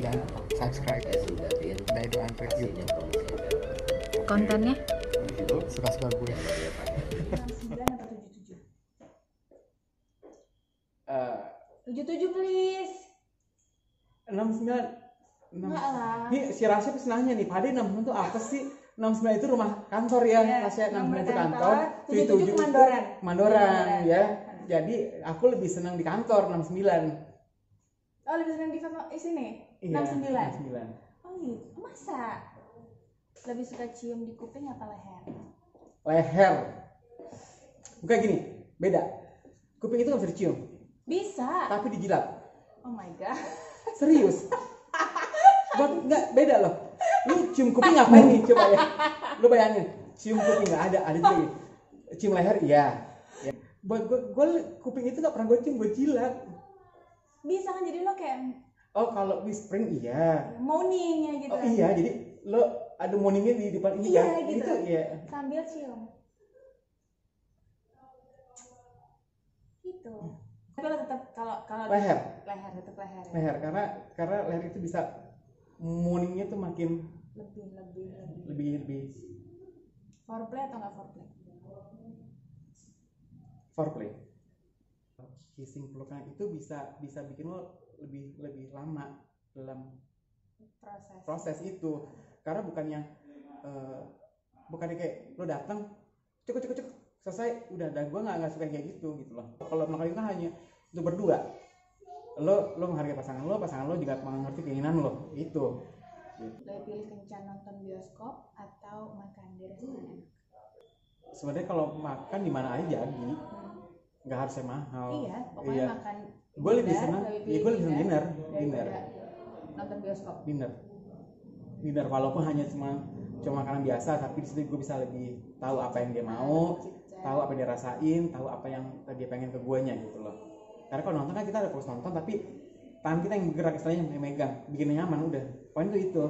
dan subscribe dari doan review kontennya suka-suka gue 69 atau 77? Eh, 77 please. enam sembilan Enggak lah. Nih si Rasya pasti nanya nih, Pade 69 itu apa sih? 69 itu rumah kantor ya, Iya, Rasya 69 itu nomor kantor, kantor, 77 itu kemandoran. Kemandoran Kemandoran. ya. Jadi aku lebih senang di kantor 69. Oh lebih senang di eh, sini? Iya, 69. 69. Oh gitu. Masa? Lebih suka cium di kuping apa leher? Leher. Bukan gini, beda. Kuping itu nggak bisa dicium, Bisa. tapi dijilat. Oh my god. Serius. Buat nggak beda loh. Lu cium kuping ngapain nih coba ya? Lu bayangin, cium kuping nggak ada, ada juga. gini. Cium leher iya. Ya. Buat gue, gue kuping itu nggak pernah gue cium, gue jilat. Bisa kan jadi lo kayak Oh kalau whispering iya. moaningnya gitu. Oh iya, jadi lo ada morningnya di depan ini Iya, kan? gitu. Itu iya. Sambil cium. Gitu. Tapi lo tetap kalau kalau Leher, leher tetap leher. ya? leher karena karena leher itu bisa morningnya tuh makin Lebih lebih lebih. lebih lebih Foreplay atau nggak foreplay? foreplay. Kissing pelukan itu bisa bisa bikin lo lebih lebih lama dalam Proses. proses itu. Karena bukannya eh, bukannya kayak lo datang cukup cukup cukup selesai udah ada gue nggak nggak suka kayak gitu gitu loh. Kalau melakukan itu kan hanya untuk berdua. Lo lo menghargai pasangan lo pasangan lo juga mengerti keinginan lo itu Lebih pilih kencan nonton bioskop atau makan di restoran? Sebenarnya kalau makan di mana aja nggak harus yang mahal. Iya, pokoknya Iya. makan. gue lebih senang ya gue lebih senang dinner dinner. Nonton bioskop. dinner. Dinner walaupun hanya cuma cuma makanan biasa tapi di situ gue bisa lebih tahu apa yang dia mau tahu apa yang dia rasain tahu apa yang dia pengen ke guanya gitu loh. Karena kalau nonton kan kita ada fokus nonton tapi tangan kita yang bergerak istilahnya yang megang bikin nyaman udah. Poin itu itu.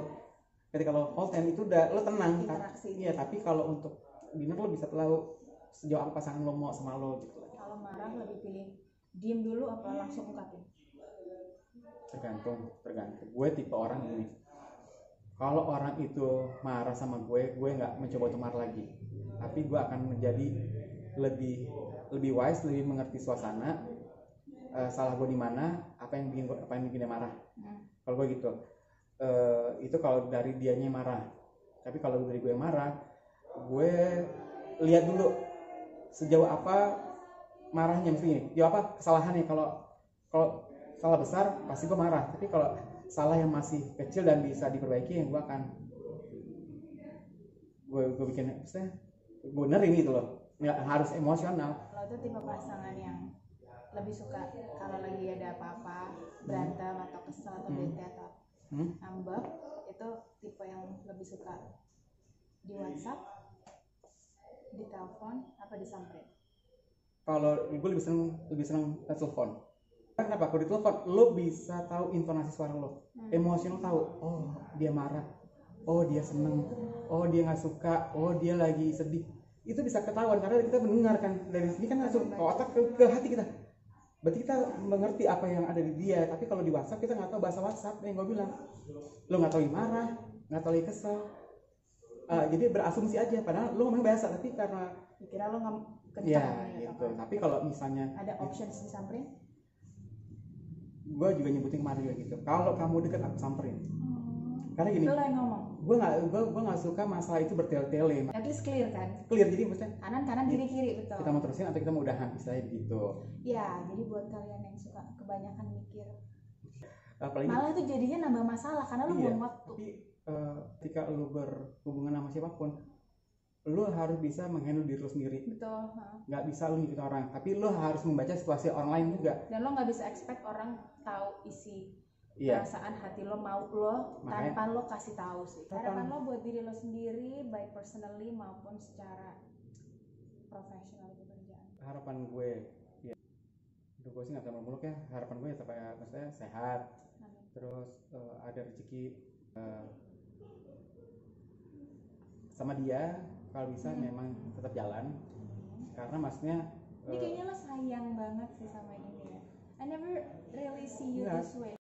Ketika kalau hold hand itu udah lo tenang. Ta- Interaksi. iya tapi kalau untuk dinner lo bisa tahu sejauh apa pasangan lo mau sama lo gitu loh Kalau marah lebih pilih diem dulu apa langsung ungkapin? tergantung tergantung. Gue tipe orang gini kalau orang itu marah sama gue gue nggak mencoba untuk marah lagi. Tapi gue akan menjadi lebih lebih wise lebih mengerti suasana eh, salah gue di mana apa yang bikin apa yang bikin dia marah. Hmm. kalau gue gitu. Eh, itu kalau dari dianya marah. Tapi kalau dari gue yang marah gue lihat dulu sejauh apa marahnya mesti sejauh apa kesalahannya kalau kalau salah besar pasti gue marah tapi kalau salah yang masih kecil dan bisa diperbaiki yang gue akan gue gue bikin maksudnya gue benerin gitu loh nggak harus emosional Lo tuh tipe pasangan yang lebih suka kalau lagi ada apa-apa berantem atau kesel atau Hmm. bete atau hmm? ngambek itu tipe yang lebih suka di WhatsApp, di telepon, apa disamperin? Kalau gue lebih seneng lebih seneng telepon. Kenapa? Kalau di telepon lo bisa tahu intonasi suara lo. Hmm. emosi lo tahu oh dia marah. Oh dia seneng. Oh dia nggak suka. Oh dia lagi sedih. Itu bisa ketahuan karena kita mendengarkan dari sini kan langsung ke otak ke, ke hati kita. Berarti kita mengerti apa yang ada di dia. Tapi kalau di WhatsApp kita nggak tahu bahasa WhatsApp yang gue bilang. Lo nggak tahu dia marah nggak tahu dia kesel. Ah, jadi berasumsi aja. Padahal lo ngomong biasa tapi karena Dikira lo nggak kencang ya gitu gitu kan. tapi kalau misalnya Ada options disamperin? gue juga nyebutin kemarin juga gitu kalau kamu deket aku samperin karena gini Itu lo yang ngomong. gue nggak gue gue nggak suka masalah itu bertele-tele At least clear kan? clear jadi maksudnya Kanan kanan kiri kiri betul. kita mau terusin atau kita mau udahan istilahnya gitu Ya, jadi buat kalian yang suka kebanyakan mikir, apalagi malah itu jadinya nambah masalah karena lo Iya. buang waktu. tapi eh, ketika lu berhubungan sama siapa pun lu harus bisa menghandle diri lu sendiri Betul. nggak bisa lu ngikutin orang tapi lu harus membaca situasi online juga Dan lo nggak bisa expect orang tahu isi iya perasaan hati lo mau lo Makanya- tanpa lo kasih tahu sih. Harapan lo buat diri lo sendiri, baik personally maupun secara profesional pekerjaan. harapan gue ya Aduh, gue sih nggak terlalu muluk ya harapan gue ya tetap ya, maksudnya sehat Amin. terus eh, ada rezeki eh, sama dia kalau bisa Hmm. memang tetap jalan karena maksudnya Ini eh, kayaknya lo sayang banget sih sama ini ya. I never really see you Enggak. this way.